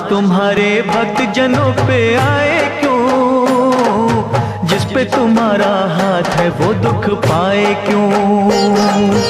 तुम्हारे भक्त जनों पे आए क्यों? जिस पे तुम्हारा हाथ है वो दुख पाए क्यों?